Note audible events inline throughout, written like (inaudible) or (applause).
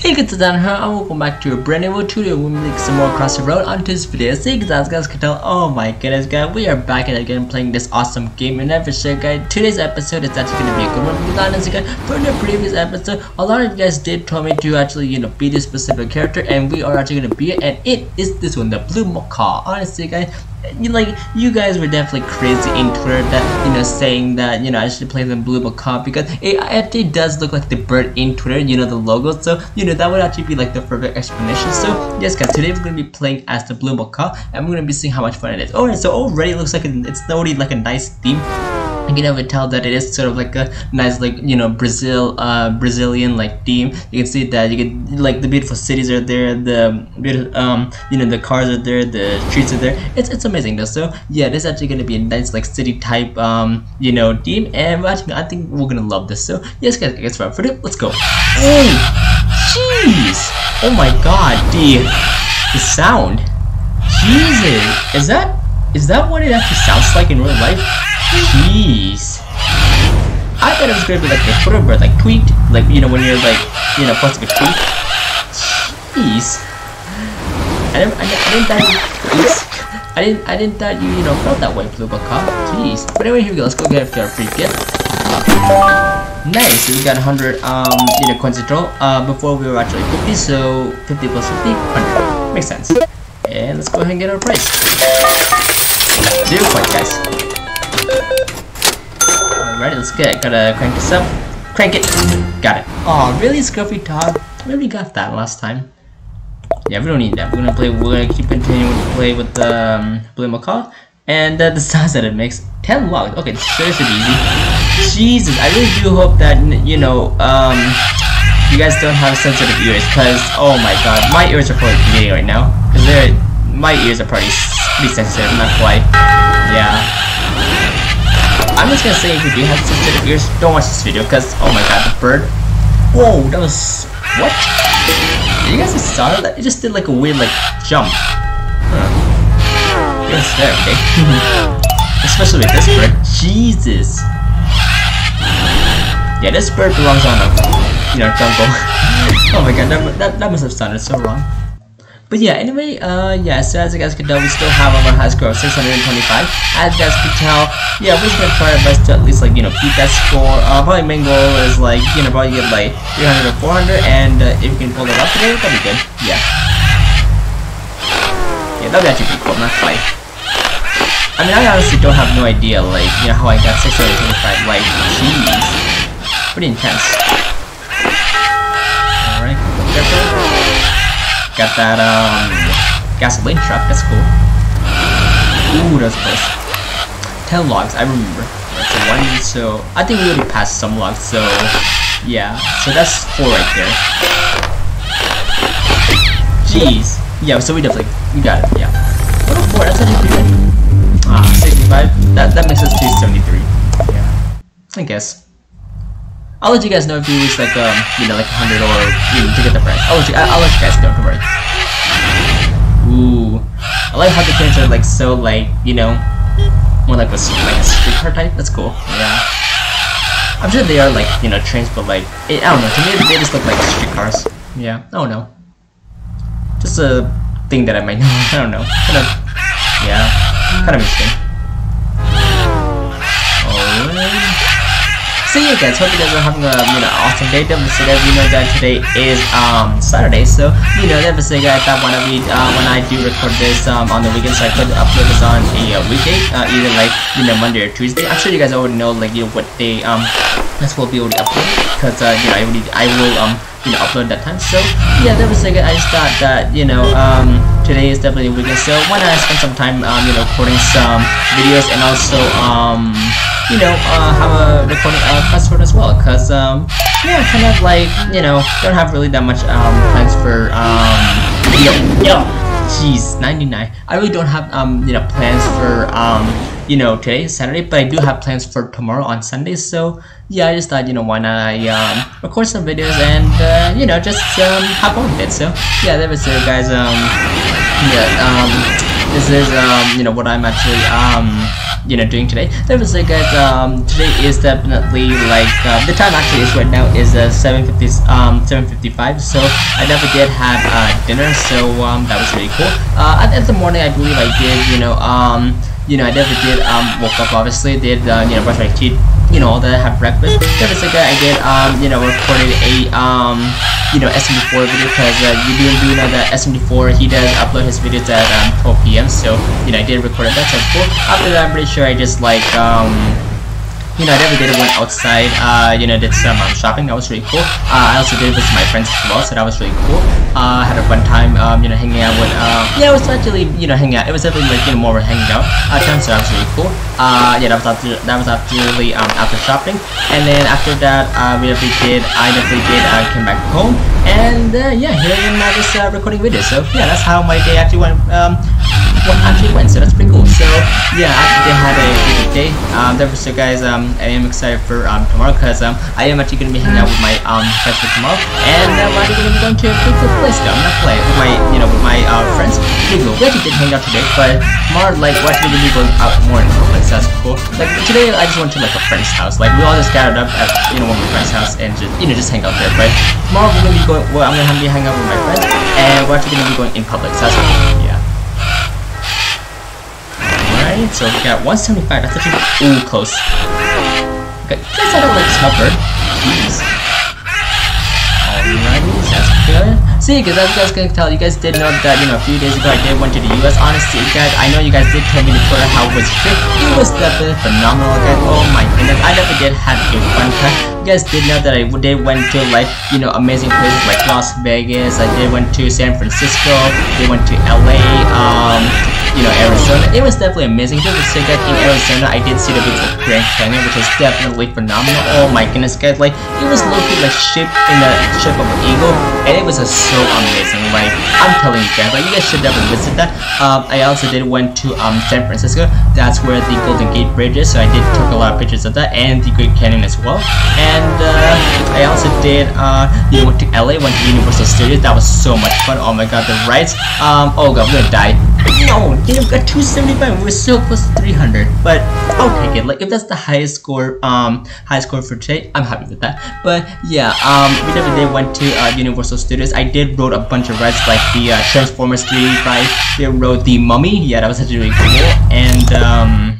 Hey guys, it's Dan here and welcome back to a brand new tutorial. We'll make some more Crossy Road on this video. So you guys, guys can tell, oh my goodness guys, we are back again playing this awesome game. And never sure guys, today's episode is actually going to be a good one because honestly guys, from the previous episode, a lot of you guys did tell me to actually, you know, be this specific character and we are actually going to be it. And it is this one, the Blue Macaw. Honestly guys, like you guys were definitely crazy in Twitter that you know saying that you know I should play the blue macaw because it actually does look like the bird in Twitter you know the logo. So you know that would actually be like the perfect explanation. So yes guys today we're gonna be playing as the blue macaw and we're gonna be seeing how much fun it is. Alright so already looks like it's already like a nice theme you can never tell that it is sort of like a nice like you know Brazil uh, Brazilian like theme. You can see that you can like the beautiful cities are there the um you know the cars are there the streets are there. It's it's amazing though. So yeah this is actually gonna be a nice like city type um you know theme. And actually I think we're gonna love this. So yes guys I guess for it. Let's go. Hey jeez. Oh my god the the sound. Jesus. Is that is that what it actually sounds like in real life Jeez. I thought it was gonna be like a Twitter bird, like tweet, like you know when you're like you know posting a tweet. Jeez. I didn't, I didn't, I didn't that. I didn't I didn't thought you you know felt that way, Blue Cop. Jeez. But anyway, here we go. Let's go get our free gift. Nice. So we got 100 um you know coins control. Uh, before we were actually 50, so 50 plus 50, 100. Makes sense. And let's go ahead and get our price. Zero points, guys. Alright, let's get Gotta crank this up. Crank it! Got it. Oh, really, Scruffy Dog? We already got that last time. Yeah, we don't need that. We're gonna play. We're gonna keep continuing to play with the um, Blue Macaw and uh, (laughs) the sounds that it makes. Ten logs. Okay, this should be easy. Jesus, I really do hope that you know, um, you guys don't have sensitive ears, cause oh my god, my ears are probably bleeding right now, cause they're my ears are pretty pretty sensitive. Not quite. Yeah. I'm just gonna say if you do have sensitive ears, don't watch this video because oh my god, the bird. Whoa, that was what? Did you guys just saw that? It just did like a weird like jump. Huh. Yes, there, okay. (laughs) Especially with this bird. Jesus. Yeah, this bird belongs on a you know jungle. (laughs) oh my god, that, that, that must have sounded so wrong. But yeah, anyway, uh, yeah, so as you guys can tell, we still have our high score of 625. As you guys can tell, yeah, we're just gonna try our best to at least, like, you know, beat that score. Uh, probably main goal is, like, you know, probably get, like, 300 or 400, and uh, if we can pull it off today, that'd be good. Yeah. Yeah, that'd be actually pretty cool, not quite. I mean, I honestly don't have no idea, like, you know, how I got 625, like, jeez. Pretty intense. Alright, Got that um gasoline truck. That's cool. Ooh, that's close. Ten logs. I remember. That's one. So I think we already passed some logs. So yeah. So that's four right there. Jeez. Yeah. So we definitely we got it. Yeah. What a four. That's actually pretty good. Ah, 65. That that makes us 273. Yeah. I guess. I'll let you guys know if you reach like um you know like 100 or you know, to get the price. I'll let you I'll let you guys know. Don't worry. Ooh, I like how the trains are like so like you know more like a like a streetcar type. That's cool. Yeah. I'm sure they are like you know trains, but like it, I don't know. To me, they just look like streetcars. Yeah. Oh no. Just a thing that I might (laughs) know. I don't know. Kind of. Yeah. Kind of interesting. So yeah guys, hope you guys are having a you know awesome day. Don't forget you know that today is um Saturday, so you know never say guys that when I read uh, when I do record this um on the weekend, so I could upload this on a uh, weekday, uh, either like you know Monday or Tuesday. I'm sure you guys already know like you know what day um this will be able to upload because uh, you know I really I will um you know upload that time. So yeah, never say guys. I just thought that you know um today is definitely a weekend, so why not spend some time um you know recording some videos and also um you know, uh, have a recording uh, password as well, cause um, yeah, kind of like you know, don't have really that much um plans for um, yo, yo, jeez, 99. I really don't have um, you know, plans for um, you know, today Saturday, but I do have plans for tomorrow on Sunday. So yeah, I just thought you know, why not I um record some videos and uh, you know, just um hop on with it. So yeah, that was it, guys. Um, yeah, um, this is um, you know, what I'm actually um you know doing today. So say guys, um, today is definitely like uh, the time actually is right now is uh, 7:50 um 7:55. So I never did have uh, dinner, so um, that was really cool. Uh, at, at the morning, I believe I did you know um you know I never did um woke up obviously did uh, you know brush my teeth you know that have breakfast. Say guys, I did um you know recorded a um you know SMD4 video because uh, you do, do know that SMD4 he does upload his videos at um, 12 p.m. So you know I did record it. That's cool. After that, I'm pretty sure I just like um you know, I never did went outside, uh, you know, did some um, shopping, that was really cool. Uh, I also did visit my friends as well, so that was really cool. Uh, I had a fun time, um, you know, hanging out with, uh, yeah, it was actually, you know, hanging out. It was definitely like, you know, more hanging out uh, time, so that was really cool. Uh, yeah, that was after, that was after really, um, after shopping. And then after that, uh, we definitely did, I definitely did, uh, came back home. And, uh, yeah, here I am now just, uh, recording videos. So, yeah, that's how my day actually went, um, actually went, so that's pretty cool. So, yeah, actually had a good day. Um, therefore, so guys, um, I am excited for um, tomorrow because um, I am actually going to be hanging out with my um, friends for tomorrow, and uh, we're actually going to be going to a pretty place though. I'm gonna play with my, you know, with my uh, friends. Pretty cool. We actually did hang out today, but tomorrow, like, we're actually going to be going out more in public, so that's cool. Like, today I just went to like a friend's house. Like, we all just gathered up at, you know, one of my friend's house and just, you know, just hang out there. But tomorrow we're going to be going, well, I'm going to be hanging out with my friends, and we're actually going to be going in public, so that's cool. Yeah. Alright, so we got 175. That's actually ooh close. Okay, guys had a like covered. Jeez. Alrighty, that's good. See, because as you guys can tell, you guys did know that, you know, a few days ago I did went to the US. Honestly, guys, I know you guys did tell me to Twitter how it was great. It was definitely phenomenal, guys. Oh my goodness, I never did have a fun time. You guys did know that I did went to like, you know, amazing places like Las Vegas. I did went to San Francisco. They went to LA. Um, you know, Arizona. It was definitely amazing. Just to say that in Arizona, I did see the bits of Grand Canyon, which was definitely phenomenal. Oh my goodness, guys! Like it was looking like shaped in the shape of an eagle, and it was uh, so amazing. Like I'm telling you guys, like you guys should definitely visit that. Um, I also did went to um San Francisco. That's where the Golden Gate Bridge is. So I did took a lot of pictures of that and the Grand Canyon as well. And uh, I also did uh you know went to LA, went to Universal Studios. That was so much fun. Oh my god, the rides. Um, oh god, I'm gonna die. No, you know, got 275. We're so close to 300. But I'll take it. Like if that's the highest score, um, highest score for today, I'm happy with that. But yeah, um, we did went to uh, Universal Studios. I did wrote a bunch of rides like the uh, Transformers 3 ride. They rode the Mummy. Yeah, that was actually really cool. And um.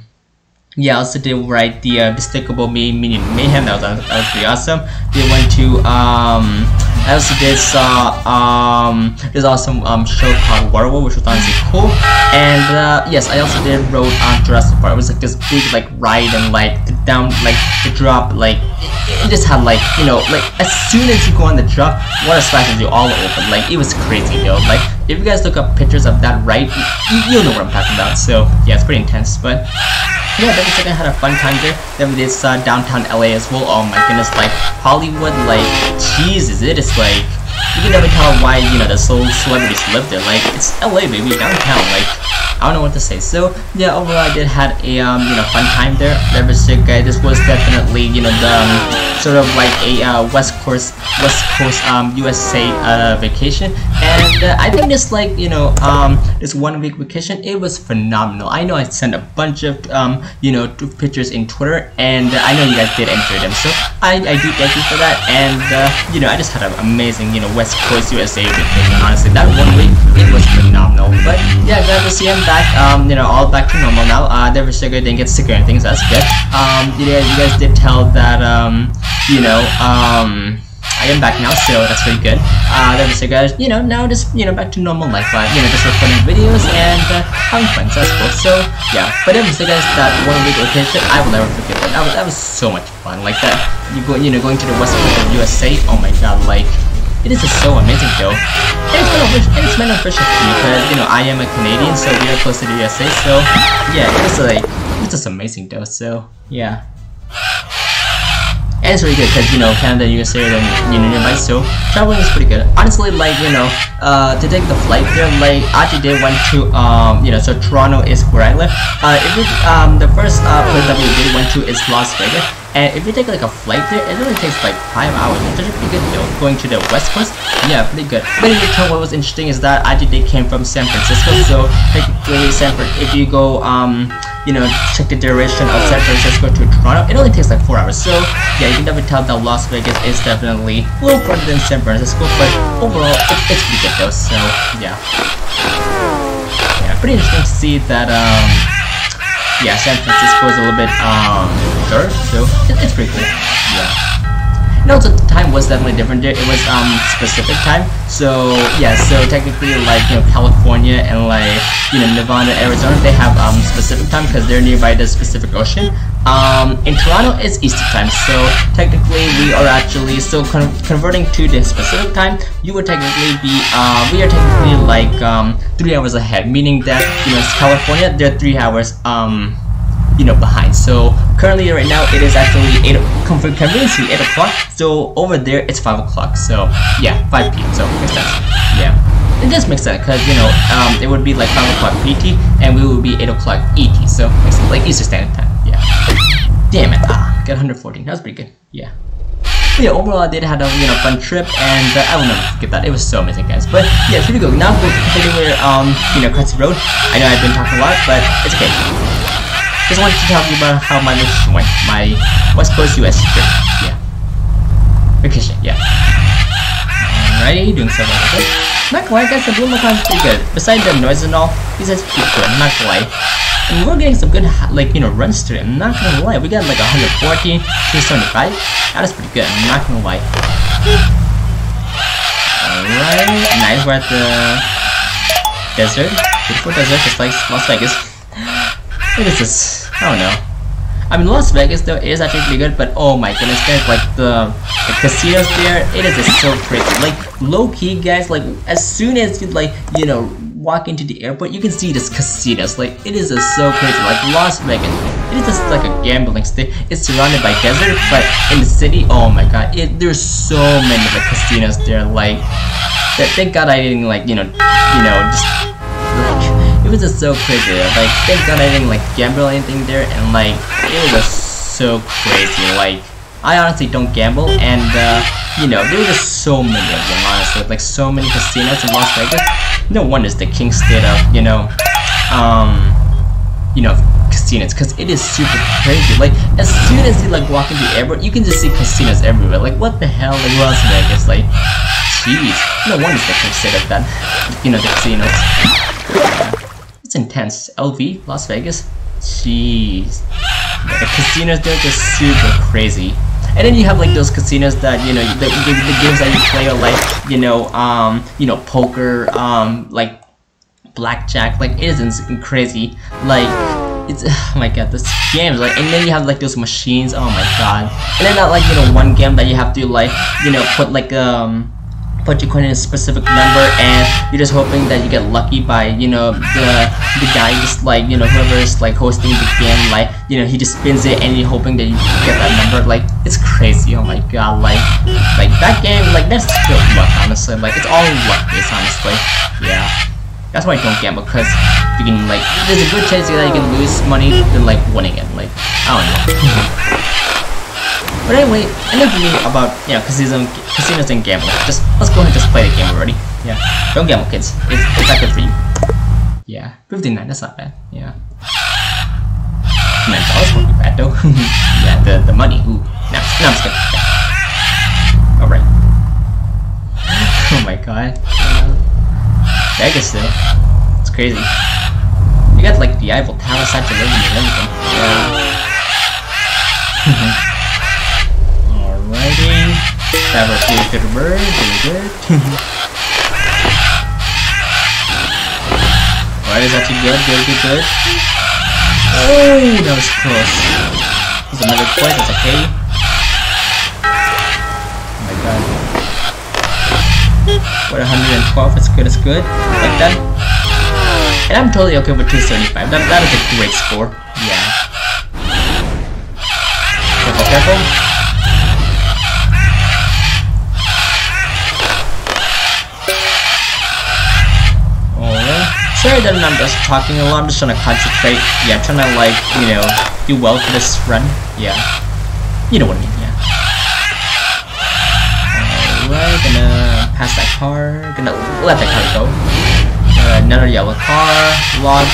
Yeah, also did write the uh, Despicable Me Minion Mayhem. That was that was pretty awesome. They went to um. I also did saw um. There's awesome um show called Waterworld, which was honestly cool. And uh, yes, I also did rode on Jurassic Park. It was like this big like ride and like the down like the drop like it, it just had like you know like as soon as you go on the drop, water splashes you all over. Like it was crazy, yo. Like if you guys look up pictures of that ride, you, you'll know what I'm talking about. So yeah, it's pretty intense, but yeah, Devin Second had a fun time there. Then we did uh, downtown LA as well. Oh my goodness, like Hollywood, like Jesus, it is like you can never tell why you know the soul celebrities live there. Like it's LA, baby, downtown. Like I don't know what to say. So yeah, overall I did had a um you know fun time there. Never sick guy. This was definitely you know the um, sort of like a uh, West Coast West Coast um USA uh, vacation, and uh, I think this like you know um this one week vacation it was phenomenal. I know I sent a bunch of um you know pictures in Twitter, and uh, I know you guys did enjoy them. So I I do thank you for that, and uh, you know I just had an amazing you know West Coast USA vacation. Honestly, that one week it was phenomenal. But yeah, glad to see I'm Um, you know, all back to normal now. Uh, Never Sugar didn't get sick or anything, so that's good. Um, you guys, you guys did tell that um, you know, um. I am back now, so that's pretty good. Uh, that was guys, you know, now just, you know, back to normal life, uh, you know, just recording videos and uh, having fun, so that's cool. So, yeah, but that was so guys, that one week vacation, I will never forget that. That was, that was so much fun, like that, you go, you know, going to the west coast of USA, oh my god, like, it is just so amazing though. And it's beneficial, and it's beneficial to me because, you know, I am a Canadian, so we are close to the USA, so, yeah, it's like, it's just amazing though, so, yeah. And it's really good because you know Canada, USA, and you know nearby, so traveling is pretty good. Honestly, like you know, uh, to take the flight there, like I did went to um, you know, so Toronto is where I live. Uh, if you um, the first uh, place that we did went to is Las Vegas, and if you take like a flight there, it only takes like five hours. It's actually pretty good though. Going to the west coast, yeah, pretty good. But in return, what was interesting is that actually they came from San Francisco, so technically San Fran. If you go um you know, check the duration of San Francisco to Toronto, it only takes like 4 hours. So yeah, you can definitely tell that Las Vegas is definitely a little further than San Francisco, but overall, it, it's pretty good though, so yeah. Yeah, pretty interesting to see that, um, yeah, San Francisco is a little bit, um, short, so it, it's pretty cool, yeah. Also the time was definitely different. It was um Pacific time. So yeah, so technically like you know California and like you know Nevada, Arizona, they have um Pacific time because they're nearby the Pacific Ocean. Um, in Toronto it's Eastern time, so technically we are actually still con converting to the Pacific time. You would technically be uh we are technically like um three hours ahead, meaning that you know California they're three hours um you know behind. So currently right now it is actually 8 conveniently 8 o'clock so over there it's 5 o'clock so yeah 5 p.m so makes sense. Yeah. It does make sense because you know um, it would be like 5 o'clock PT and we would be 8 o'clock ET so sense like Eastern Standard Time yeah damn it ah got 114 that was pretty good yeah but yeah, overall I did have a you know fun trip and uh, I will never forget that. It was so amazing guys. But yeah, here we go. Now we're continuing um you know Crossy Road. I know I've been talking a lot, but it's okay. Just wanted to tell you about how my mission went. My West Coast US trip. Yeah. Vacation, yeah. Alrighty, doing so well. Not lie, guys, the Bloom sounds pretty good. Besides the noise and all, he's just pretty good, not gonna And we're getting some good, like, you know, runs to it. I'm not gonna lie, we got like 140, 275. That is pretty good, I'm not gonna lie. Alright, nice, we're at the desert. Beautiful desert, just like Las Vegas. What is this? I don't know. I mean, Las Vegas though is actually pretty good, but oh my goodness, guys, like the, the casinos there, it is just so crazy. Like low key, guys, like as soon as you like, you know, walk into the airport, you can see this casinos. Like it is just so crazy. Like Las Vegas, it is just like a gambling state. It's surrounded by desert, but in the city, oh my god, it, there's so many the casinos there. Like, that, thank God I didn't like, you know, you know, just like it was just so crazy. Like, thank God I didn't like gamble anything there, and like, it was just so crazy. Like, I honestly don't gamble, and uh, you know, there were just so many of them. Honestly, like so many casinos in Las Vegas. No wonder it's the king state of you know, um, you know, casinos, because it is super crazy. Like, as soon as you like walk into the airport, you can just see casinos everywhere. Like, what the hell? Like, Las Vegas, like, jeez. No wonder it's the king state of that. You know, the casinos. It's intense. LV, Las Vegas. Jeez. The casinos, they're just super crazy. And then you have like those casinos that you know the, the, the games that you play are like you know um you know poker um like blackjack like it isn't crazy. Like it's (sighs) oh my god this games like and then you have like those machines oh my god. And then not like you know one game that you have to like you know put like um put your coin in a specific number and you're just hoping that you get lucky by you know the the guy just like you know whoever is like hosting the game like you know he just spins it and you're hoping that you get that number. Like it's crazy. Oh my god. Like like that game like that's pure luck honestly. Like it's all luck based honestly. Yeah. That's why I don't gamble because you can like there's a good chance that you can lose money than like winning it. Like I don't know But anyway, enough me about you know casinos, casinos and gambling. Just let's go ahead and just play the game already. Yeah, don't gamble, kids. It's, it's not good for you. Yeah, 59. That's not bad. Yeah. Man, dollars won't be bad though. (laughs) yeah, the the money. Ooh, no, no, I'm just kidding. Yeah. All right. (laughs) oh my god. Vegas though. It's crazy. You got like the Eiffel Tower, Satchel and everything. Yeah. (laughs) Alrighty. Have a few good bird, very good. Alright, is actually good, good, good, good. Oh, that was close. There's another point, that's okay. Oh my god. What 112, it's good, it's good. Like that. And I'm totally okay with 275. That, that is a great score. Yeah. Careful, careful. Sorry that I'm just talking a lot, I'm just trying to concentrate. Yeah, trying to like, you know, do well for this run. Yeah. You know what I mean, yeah. Alright, gonna pass that car. Gonna let that car go. Uh, another yellow car. Log.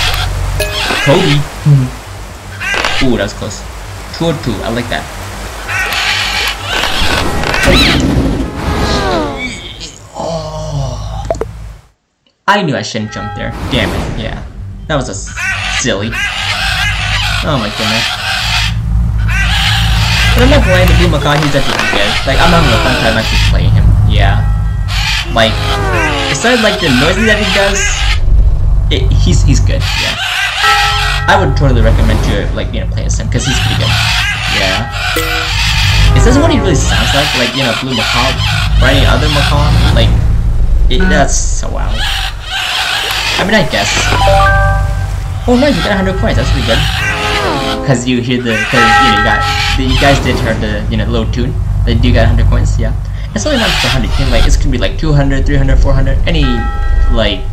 Kobe. Ooh, that was close. 202, I like that. I knew I shouldn't jump there. Damn it, yeah. That was a silly. Oh my goodness. But I'm not playing the Blue Macaw, he's actually good. Like, I'm having a fun time actually playing him. Yeah. Like, besides like the noises that he does, it, he's he's good. Yeah. I would totally recommend you like you know play as him because he's pretty good. Yeah. Is this what he really sounds like? Like you know Blue Macaw or any other Macaw? Like it, that's so wow. I mean I guess. Oh no, you got 100 coins. That's pretty good. Cause you hear the cause you know you got you guys did hear the you know little tune. That you got 100 coins. Yeah. It's only not just 100. You like it could be like 200, 300, 400, any like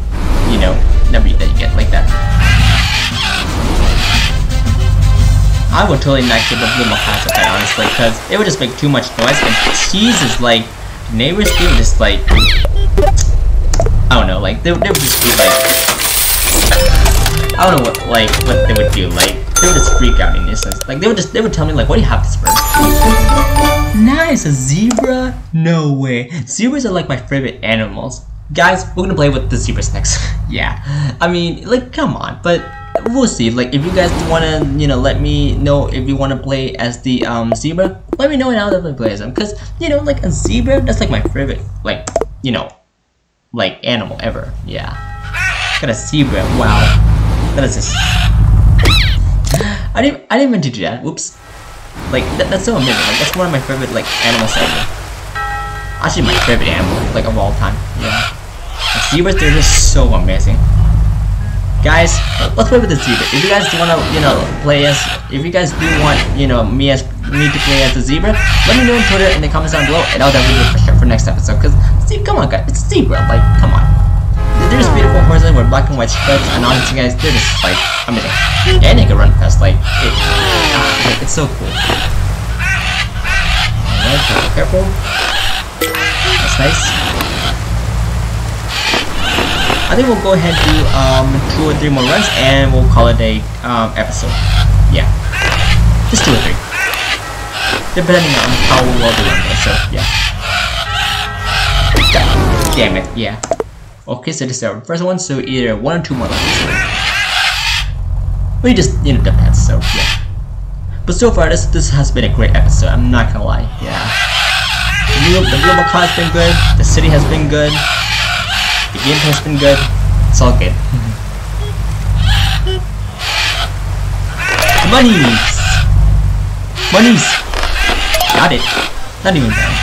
you know number that you get like that. I would totally not give a Blue with that honestly, because it would just make too much noise and Jesus like neighbors they would just like I don't know, like they, they would just be like I don't know what like what they would do, like they would just freak out in this sense. Like they would just they would tell me like what do you have this bird? Nice, a zebra? No way. Zebras are like my favorite animals. Guys, we're gonna play with the zebras next. (laughs) yeah. I mean, like come on, but we'll see. Like, if you guys wanna, you know, let me know if you wanna play as the um zebra, let me know and I'll definitely play as them. Cause you know, like a zebra, that's like my favorite, like you know, like animal ever. Yeah. Got a zebra. Wow. That is just. I didn't. I didn't mean to do that. Whoops. Like that, that's so amazing. Like that's one of my favorite like animals ever. Actually, my favorite animal like of all time. Yeah. Like, zebras, they're just so amazing. Guys, let's play with the zebra. If you guys want to, you know, play as, if you guys do want, you know, me as me to play as a zebra, let me know on Twitter in the comments down below, and I'll definitely do it for sure for next episode. Cause, come on, guys, it's zebra. Like, come on. They're just beautiful horses with black and white stripes, and honestly, guys, they're just like amazing. And they can run fast. Like, it, it's so cool. Alright, careful. That's nice. I think we'll go ahead and do um, two or three more runs and we'll call it a um, episode. Yeah. Just two or three. Depending on how well the run so yeah. Damn it, yeah. Okay, so this is our first one, so either one or two more runs. We just, you know, depends, so yeah. But so far, this this has been a great episode, I'm not gonna lie, yeah. The Blue Macaw has been good, the city has been good, the gameplay has been good. It's all good. (laughs) Monies! Monies! Got it. Not even bad.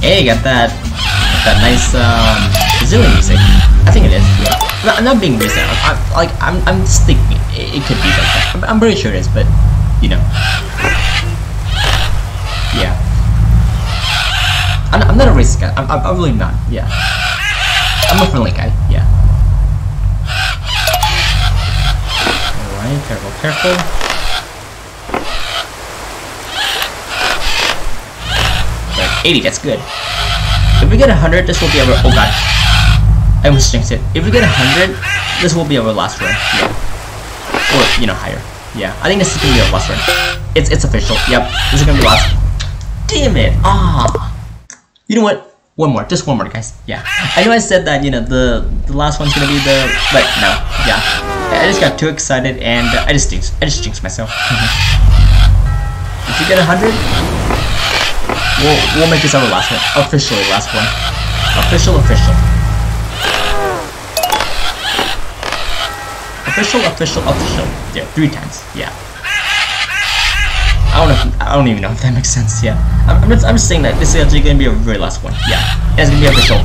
Hey, got that. That nice um, Brazilian music. I think it is. Yeah. I'm not being racist. I'm, I'm like I'm I'm just thinking it, it could be like that. I'm, I'm pretty sure it is, but you know. Yeah. I'm, I'm not a racist guy. I'm, I'm, I'm really not. Yeah. I'm a friendly guy, yeah. Alright, careful, careful. Right, 80, that's good. If we get 100, this will be our- oh god. I almost jinxed it. If we get 100, this will be our last run, yeah. Or, you know, higher. Yeah, I think this is gonna be our last run. It's it's official, yep. This is gonna be last. Damn it! Ah! You know what? One more, just one more, guys. Yeah, I know I said that you know the the last one's gonna be the, but no, yeah. I just got too excited and I just jinxed, I just jinxed myself. (laughs) if you get a hundred, we'll we'll make this our last one, officially last one, official, official, official, official, official. Yeah, three times. Yeah. I don't know. If, I don't even know if that makes sense. Yeah, I'm, I'm, just, I'm just saying that this is actually gonna be a very last one. Yeah, it's gonna be official.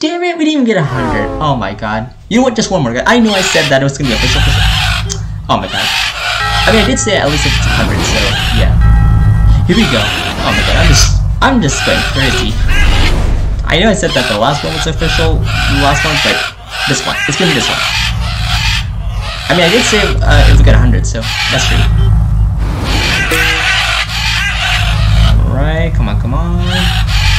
Damn it, we didn't even get a hundred. Oh my god. You know what? Just one more. I knew I said that it was gonna be official. official. Oh my god. I mean, I did say at least it's a hundred. So yeah. Here we go. Oh my god. I'm just, I'm just going crazy. I know I said that the last one was official, the last one, but this one. It's gonna be this one. I mean, I did say uh, if we get a hundred, so that's true. Alright, come on, come on.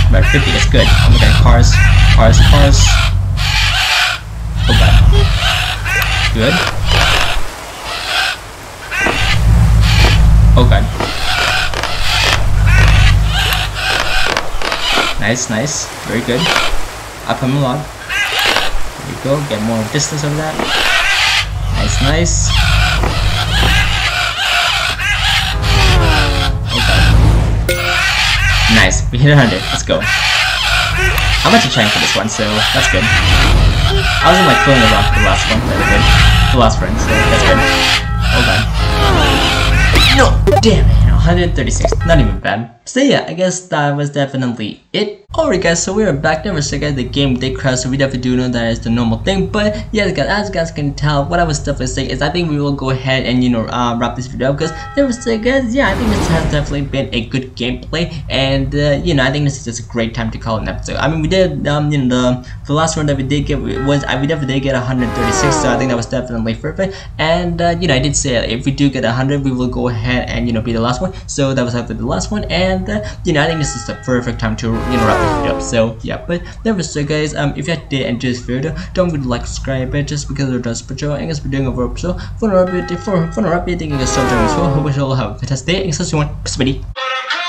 About 50, that's good. Oh my god, cars, cars, cars. Oh god. Good. Oh god. Nice, nice. Very good. Up him a lot. There you go. Get more distance of that. Nice, nice. Okay. Nice. We hit 100. Let's go. I'm about to try for this one, so that's good. I wasn't like feeling around for the last one, but good. The last friend, so that's good. Hold on. No! Damn it! 136. Not even bad. So yeah, I guess that was definitely it. Alright guys, so we are back. Never said guys, the game did crash, so we definitely do know that is the normal thing. But yeah, guys, as you guys can tell, what I was definitely saying is I think we will go ahead and you know uh, wrap this video up because never said guys, yeah, I think this has definitely been a good gameplay, and uh, you know I think this is just a great time to call an episode. I mean, we did um you know the the last one that we did get was uh, we definitely did get 136, so I think that was definitely perfect. And uh, you know I did say if we do get 100, we will go ahead and you know be the last one. So that was after the last one, and uh, you know I think this is the perfect time to you know wrap up. So yeah, but never so guys, um if you did enjoy this video, don't forget to like subscribe it just because it does put you and guys we're doing a verb so for an update for for an update thank you so much well. Hope you all have a fantastic day and you one. Peace.